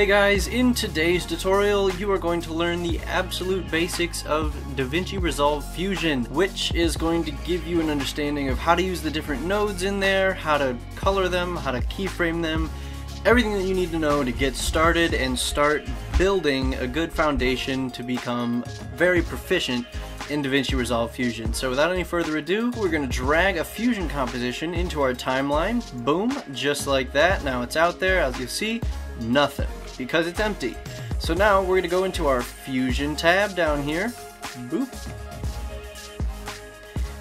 Hey guys, in today's tutorial you are going to learn the absolute basics of DaVinci Resolve Fusion, which is going to give you an understanding of how to use the different nodes in there, how to color them, how to keyframe them, everything that you need to know to get started and start building a good foundation to become very proficient in DaVinci Resolve Fusion. So without any further ado, we're going to drag a fusion composition into our timeline. Boom, just like that. Now it's out there, as you see, nothing because it's empty. So now we're going to go into our Fusion tab down here. Boop.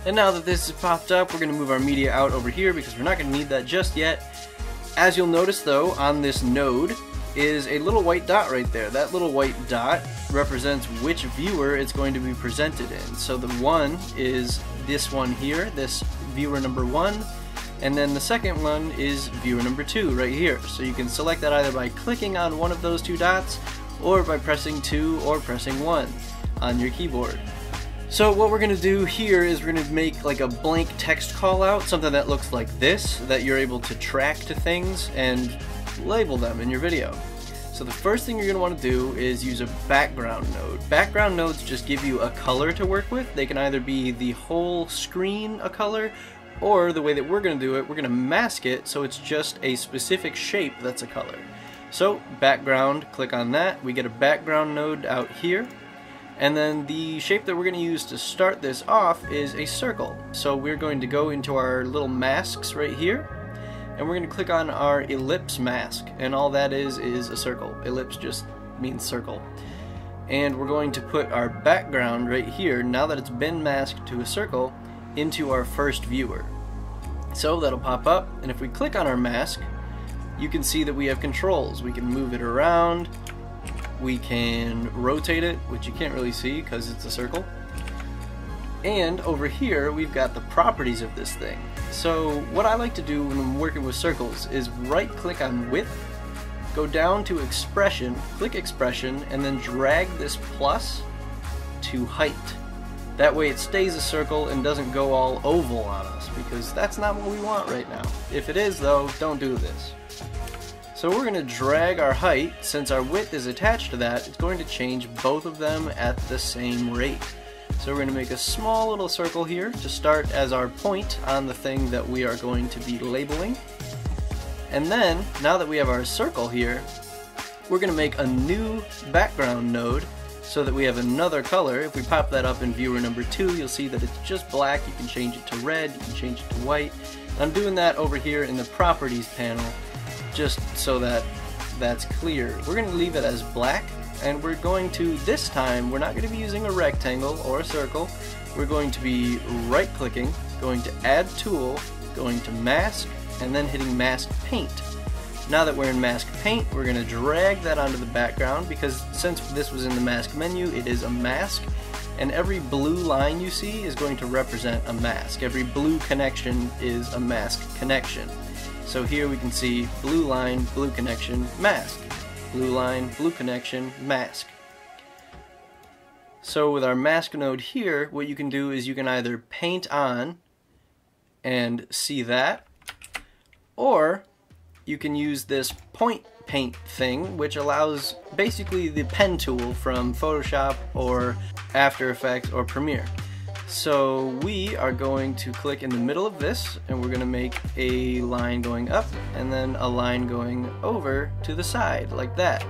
And now that this has popped up, we're going to move our media out over here because we're not going to need that just yet. As you'll notice though, on this node is a little white dot right there. That little white dot represents which viewer it's going to be presented in. So the one is this one here, this viewer number one, and then the second one is viewer number two right here. So you can select that either by clicking on one of those two dots or by pressing two or pressing one on your keyboard. So what we're going to do here is we're going to make like a blank text call out, something that looks like this, that you're able to track to things and label them in your video. So the first thing you're going to want to do is use a background node. Background nodes just give you a color to work with. They can either be the whole screen a color or the way that we're going to do it, we're going to mask it so it's just a specific shape that's a color. So background, click on that. We get a background node out here. And then the shape that we're going to use to start this off is a circle. So we're going to go into our little masks right here. And we're going to click on our ellipse mask. And all that is is a circle. Ellipse just means circle. And we're going to put our background right here, now that it's been masked to a circle, into our first viewer. So that'll pop up, and if we click on our mask, you can see that we have controls. We can move it around, we can rotate it, which you can't really see because it's a circle. And over here, we've got the properties of this thing. So what I like to do when I'm working with circles is right click on width, go down to expression, click expression, and then drag this plus to height. That way it stays a circle and doesn't go all oval on us, because that's not what we want right now. If it is though, don't do this. So we're going to drag our height, since our width is attached to that, it's going to change both of them at the same rate. So we're going to make a small little circle here to start as our point on the thing that we are going to be labeling. And then, now that we have our circle here, we're going to make a new background node so that we have another color. If we pop that up in viewer number two, you'll see that it's just black. You can change it to red, you can change it to white. I'm doing that over here in the properties panel just so that that's clear. We're going to leave it as black and we're going to, this time, we're not going to be using a rectangle or a circle. We're going to be right clicking, going to add tool, going to mask, and then hitting mask paint. Now that we're in mask paint, we're going to drag that onto the background because since this was in the mask menu, it is a mask. And every blue line you see is going to represent a mask. Every blue connection is a mask connection. So here we can see blue line, blue connection, mask. Blue line, blue connection, mask. So with our mask node here, what you can do is you can either paint on and see that, or you can use this point paint thing, which allows basically the pen tool from Photoshop or After Effects or Premiere. So we are going to click in the middle of this and we're going to make a line going up and then a line going over to the side like that.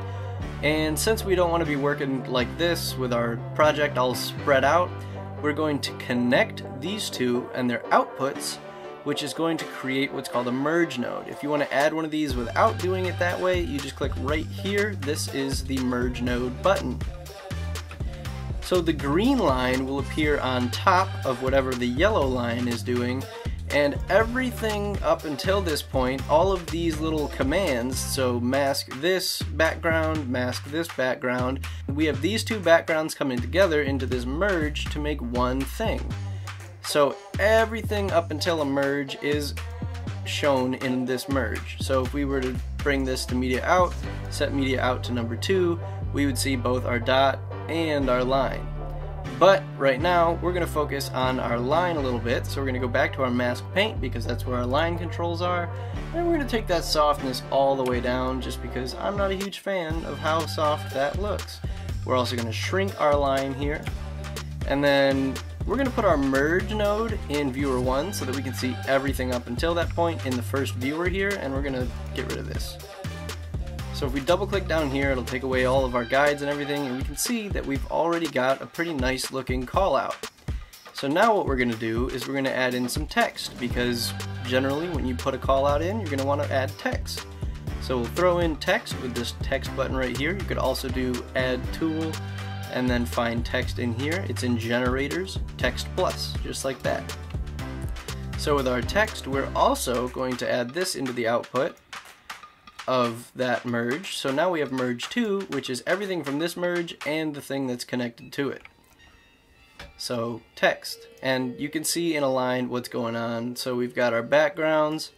And since we don't want to be working like this with our project all spread out, we're going to connect these two and their outputs which is going to create what's called a merge node. If you want to add one of these without doing it that way, you just click right here. This is the merge node button. So the green line will appear on top of whatever the yellow line is doing, and everything up until this point, all of these little commands, so mask this background, mask this background, we have these two backgrounds coming together into this merge to make one thing. So everything up until a merge is shown in this merge. So if we were to bring this to media out, set media out to number two, we would see both our dot and our line. But right now, we're going to focus on our line a little bit. So we're going to go back to our mask paint because that's where our line controls are. And we're going to take that softness all the way down just because I'm not a huge fan of how soft that looks. We're also going to shrink our line here. And then we're going to put our merge node in viewer 1 so that we can see everything up until that point in the first viewer here. And we're going to get rid of this. So if we double click down here, it'll take away all of our guides and everything, and we can see that we've already got a pretty nice looking call out. So now what we're going to do is we're going to add in some text, because generally when you put a call out in, you're going to want to add text. So we'll throw in text with this text button right here. You could also do add tool and then find text in here. It's in generators, text plus, just like that. So with our text, we're also going to add this into the output of that merge. So now we have merge 2, which is everything from this merge and the thing that's connected to it. So text. And you can see in a line what's going on. So we've got our backgrounds,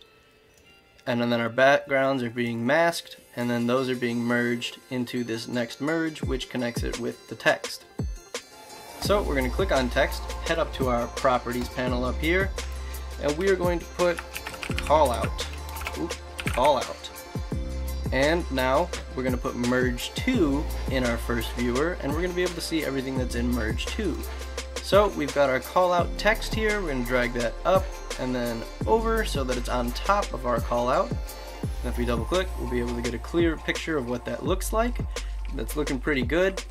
and then our backgrounds are being masked, and then those are being merged into this next merge, which connects it with the text. So we're going to click on text, head up to our properties panel up here, and we are going to put callout. Oop, callout. And now we're going to put merge 2 in our first viewer and we're going to be able to see everything that's in merge 2. So we've got our callout text here, we're going to drag that up and then over so that it's on top of our callout. And if we double click, we'll be able to get a clear picture of what that looks like. That's looking pretty good.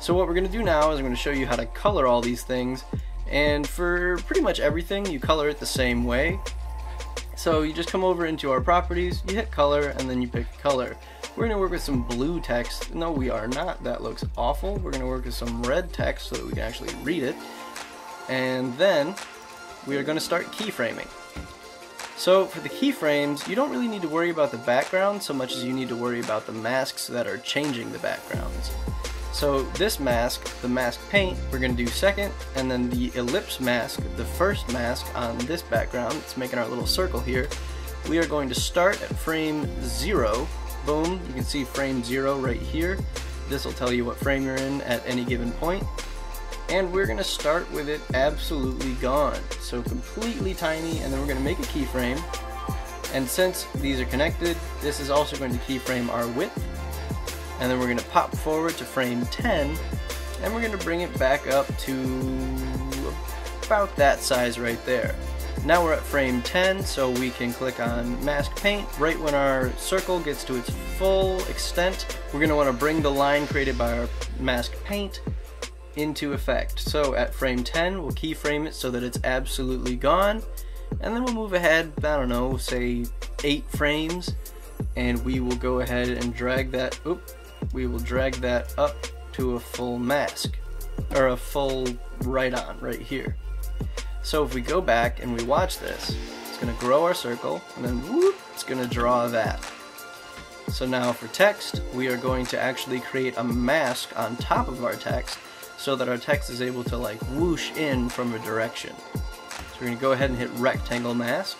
So what we're going to do now is I'm going to show you how to color all these things. And for pretty much everything, you color it the same way. So you just come over into our properties, you hit color, and then you pick color. We're going to work with some blue text. No, we are not. That looks awful. We're going to work with some red text so that we can actually read it. And then we are going to start keyframing. So for the keyframes, you don't really need to worry about the background so much as you need to worry about the masks that are changing the backgrounds. So this mask, the mask paint, we're going to do second, and then the ellipse mask, the first mask on this background, it's making our little circle here, we are going to start at frame 0. Boom, you can see frame 0 right here. This will tell you what frame you're in at any given point. And we're to start with it absolutely gone. So completely tiny, and then we're to make a keyframe. And since these are connected, this is also going to keyframe our width and then we're to pop forward to frame 10 and we're to bring it back up to about that size right there. Now we're at frame 10 so we can click on mask paint right when our circle gets to its full extent we're want to bring the line created by our mask paint into effect. So at frame 10 we'll keyframe it so that it's absolutely gone and then we'll move ahead I don't know say 8 frames and we will go ahead and drag that oop, we will drag that up to a full mask, or a full right on, right here. So if we go back and we watch this, it's going to grow our circle, and then whoop, it's going to draw that. So now for text, we are going to actually create a mask on top of our text so that our text is able to like whoosh in from a direction. So we're to go ahead and hit rectangle mask,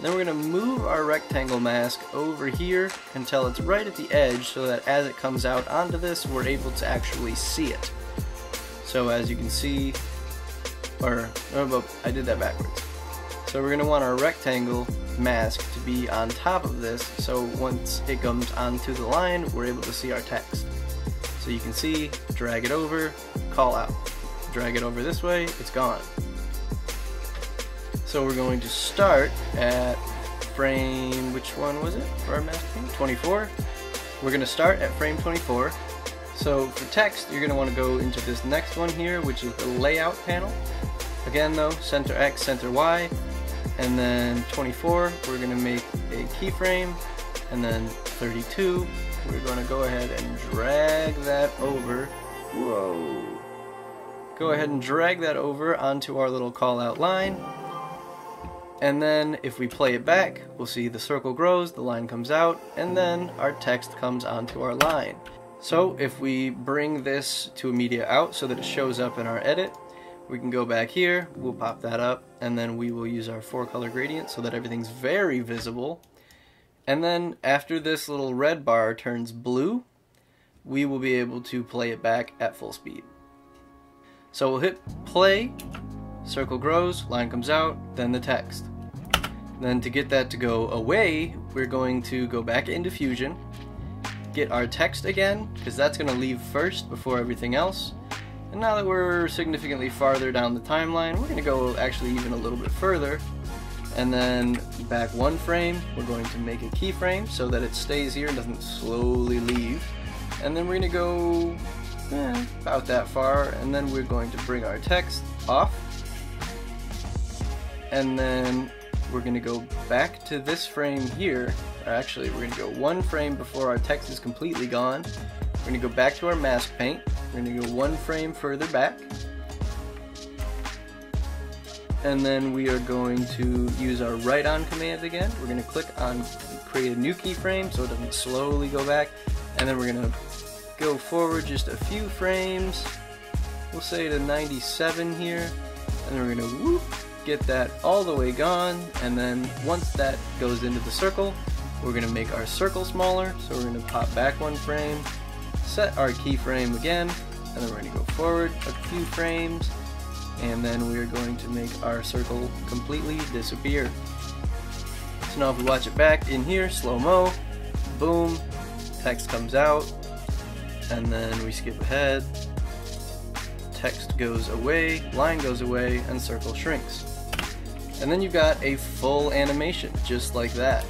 then we're to move our rectangle mask over here until it's right at the edge so that as it comes out onto this, we're able to actually see it. So as you can see, or, oh, I did that backwards. So we're to want our rectangle mask to be on top of this so once it comes onto the line, we're able to see our text. So you can see, drag it over, call out. Drag it over this way, it's gone. So we're going to start at frame, which one was it for our mask 24. We're going to start at frame 24. So for text, you're going to want to go into this next one here, which is the layout panel. Again though, center X, center Y, and then 24, we're going to make a keyframe, and then 32, we're going to go ahead and drag that over. Whoa. Go ahead and drag that over onto our little call out line and then if we play it back, we'll see the circle grows, the line comes out, and then our text comes onto our line. So if we bring this to a media out so that it shows up in our edit, we can go back here, we'll pop that up, and then we will use our four color gradient so that everything's very visible. And then after this little red bar turns blue, we will be able to play it back at full speed. So we'll hit play, circle grows, line comes out, then the text. Then to get that to go away, we're going to go back into Fusion, get our text again, because that's going to leave first before everything else. And now that we're significantly farther down the timeline, we're going to go actually even a little bit further. And then back one frame, we're going to make a keyframe so that it stays here and doesn't slowly leave. And then we're going to go eh, about that far, and then we're going to bring our text off. And then we're going to go back to this frame here. Actually, we're going to go one frame before our text is completely gone. We're going to go back to our mask paint. We're going to go one frame further back. And then we are going to use our write on command again. We're going to click on create a new keyframe so it doesn't slowly go back. And then we're going to go forward just a few frames. We'll say to 97 here. And then we're going to whoop get that all the way gone and then once that goes into the circle we're going to make our circle smaller so we're going to pop back one frame set our keyframe again and then we're going to go forward a few frames and then we're going to make our circle completely disappear so now if we watch it back in here slow-mo boom text comes out and then we skip ahead text goes away, line goes away, and circle shrinks. And then you've got a full animation, just like that.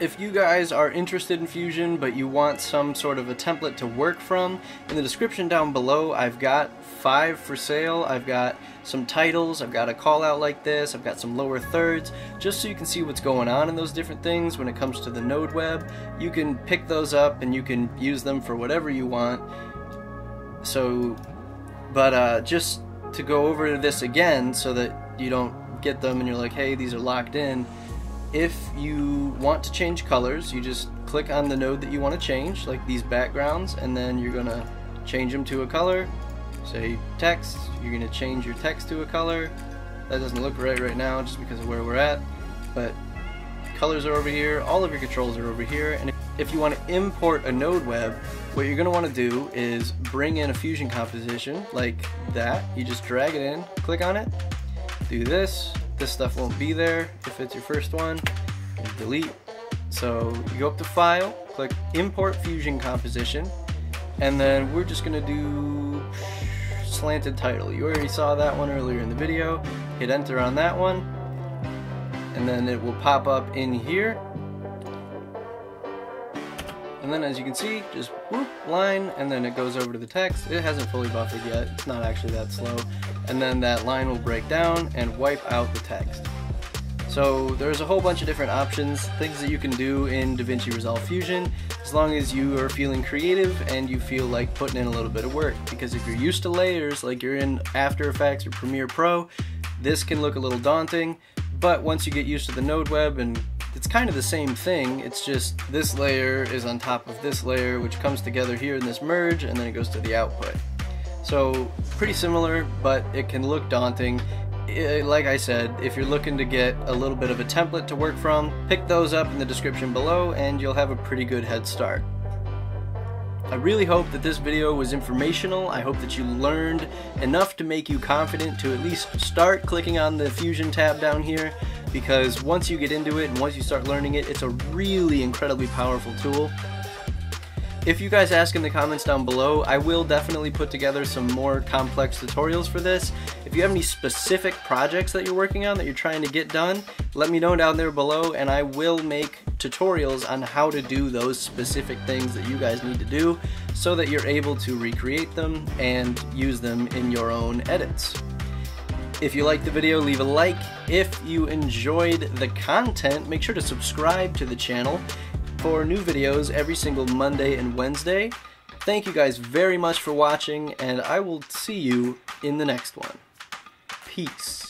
If you guys are interested in Fusion, but you want some sort of a template to work from, in the description down below I've got five for sale. I've got some titles, I've got a call out like this, I've got some lower thirds, just so you can see what's going on in those different things when it comes to the node web. You can pick those up and you can use them for whatever you want. So, but uh, just to go over this again so that you don't get them and you're like, hey, these are locked in. If you want to change colors, you just click on the node that you want to change, like these backgrounds, and then you're going to change them to a color. Say text, you're going to change your text to a color. That doesn't look right right now just because of where we're at, but colors are over here, all of your controls are over here, and if you want to import a node web, what you're going to want to do is bring in a fusion composition like that. You just drag it in, click on it, do this. This stuff won't be there if it's your first one. Delete. So you go up to File, click Import Fusion Composition, and then we're just to do slanted title. You already saw that one earlier in the video. Hit enter on that one, and then it will pop up in here and then as you can see, just whoop, line, and then it goes over to the text. It hasn't fully buffered yet, it's not actually that slow. And then that line will break down and wipe out the text. So there's a whole bunch of different options, things that you can do in DaVinci Resolve Fusion, as long as you are feeling creative and you feel like putting in a little bit of work. Because if you're used to layers, like you're in After Effects or Premiere Pro, this can look a little daunting, but once you get used to the node web and it's kind of the same thing, it's just this layer is on top of this layer which comes together here in this merge and then it goes to the output. So pretty similar, but it can look daunting. like I said, if you're looking to get a little bit of a template to work from, pick those up in the description below and you'll have a pretty good head start. I really hope that this video was informational. I hope that you learned enough to make you confident to at least start clicking on the Fusion tab down here because once you get into it and once you start learning it, it's a really incredibly powerful tool. If you guys ask in the comments down below, I will definitely put together some more complex tutorials for this. If you have any specific projects that you're working on that you're trying to get done, let me know down there below and I will make tutorials on how to do those specific things that you guys need to do so that you're able to recreate them and use them in your own edits. If you liked the video, leave a like. If you enjoyed the content, make sure to subscribe to the channel for new videos every single Monday and Wednesday. Thank you guys very much for watching, and I will see you in the next one. Peace.